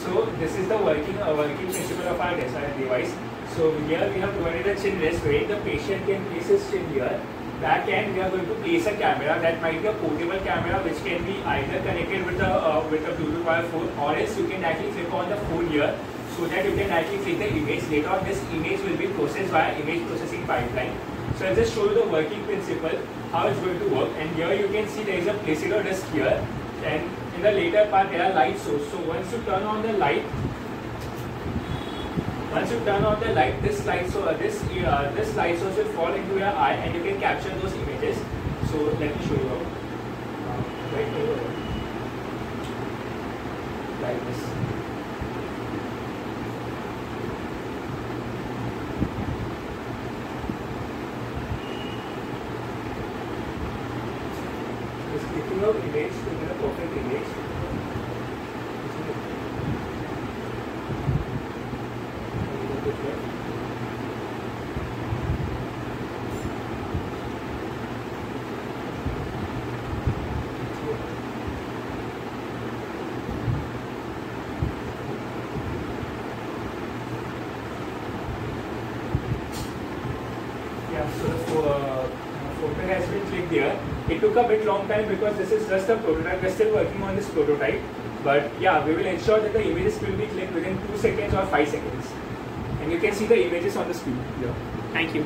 So this is the working uh, working principle of our device. So here we have provided a chin rest where the patient can place his chin here. Back end we are going to place a camera that might be a portable camera which can be either connected with a uh, with a Bluetooth wire phone or else you can actually click on the phone here so that you can actually take the image. Later on this image will be processed via image processing pipeline. So I'll just show you the working principle, how it's going to work. And here you can see there is a placido disc here. And in the later part there are light source. So once you turn on the light, once you turn on the light, this light so uh, this uh, this light source will fall into your eye and you can capture those images. So let me show you how. Uh, right over. Like this. Out image to get a perfect image. Yeah, so the uh, photo has been clicked here. It took a bit long time because this is just a prototype. We're still working on this prototype. But yeah, we will ensure that the images will be clicked within 2 seconds or 5 seconds. And you can see the images on the screen here. Thank you.